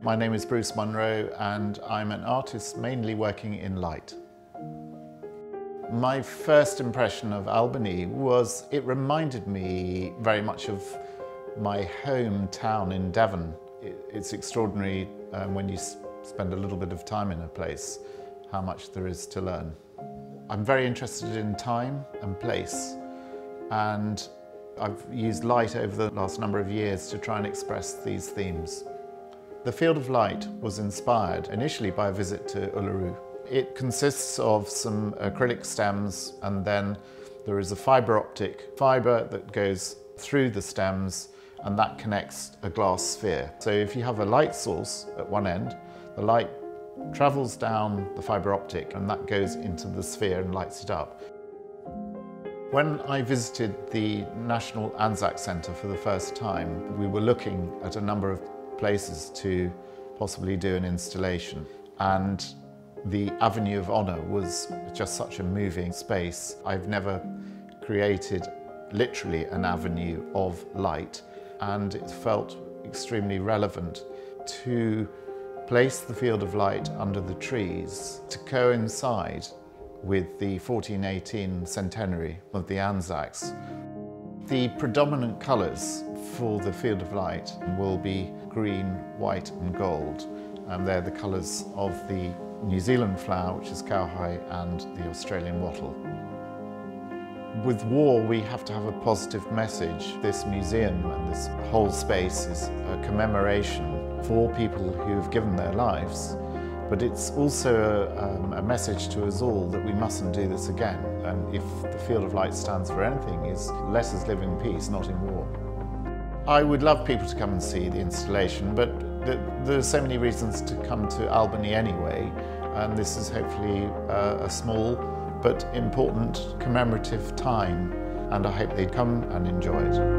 My name is Bruce Munro and I'm an artist mainly working in light. My first impression of Albany was it reminded me very much of my hometown in Devon. It's extraordinary um, when you spend a little bit of time in a place how much there is to learn. I'm very interested in time and place and I've used light over the last number of years to try and express these themes. The Field of Light was inspired initially by a visit to Uluru. It consists of some acrylic stems and then there is a fibre optic fibre that goes through the stems and that connects a glass sphere. So if you have a light source at one end, the light travels down the fibre optic and that goes into the sphere and lights it up. When I visited the National Anzac Centre for the first time, we were looking at a number of places to possibly do an installation and the Avenue of Honour was just such a moving space. I've never created literally an avenue of light and it felt extremely relevant to place the field of light under the trees to coincide with the 1418 centenary of the Anzacs. The predominant colours for the field of light will be green, white and gold. And they're the colours of the New Zealand flower, which is kowhai, and the Australian wattle. With war, we have to have a positive message. This museum and this whole space is a commemoration for people who have given their lives but it's also a, um, a, message to us all that we mustn't do this again. And if the Field of Light stands for anything, is let us live in peace, not in war. I would love people to come and see the installation, but there are so many reasons to come to Albany anyway, and this is hopefully a, a small but important commemorative time, and I hope they'd come and enjoy it.